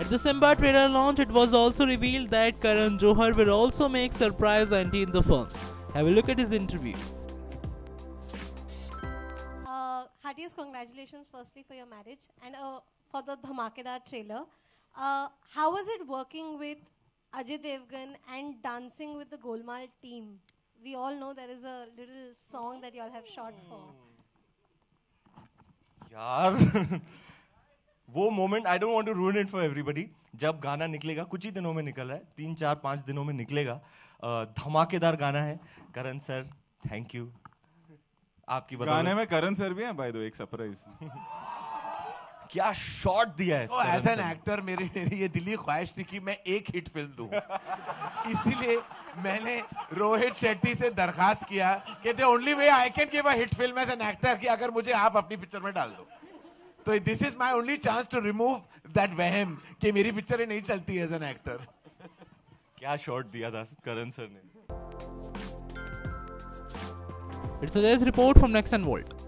At the Simba trailer launch, it was also revealed that Karan Johar will also make surprise entry in the film. Have a look at his interview. Uh, heartiest congratulations firstly for your marriage and uh, for the Dhamakedar trailer. Uh, how was it working with Ajay Devgan and dancing with the Golmaal team? We all know there is a little song that you all have shot for. यार वो moment I don't want to ruin it for everybody जब गाना निकलेगा कुछ ही दिनों में निकल रहा है तीन चार पाँच दिनों में निकलेगा धमाकेदार गाना है करण सर थैंक यू आपकी गाने में करण सर भी हैं बाय द वे एक सरप्राइज़ क्या शॉट दिया है तो एज एन एक्टर मेरी मेरी ये दिली ख्वाहिश थी कि मैं एक हिट फ़िल्म दूँ। इसीलिए मैंने रोहित शेट्टी से दरखास्त किया कि the only way I can give a hit film as an actor कि अगर मुझे आप अपनी पिक्चर में डाल दो। तो this is my only chance to remove that वहम कि मेरी पिक्चरें नहीं चलती एज एन एक्टर क्या शॉट दिया था करण सर ने it's a report from Next and Volt.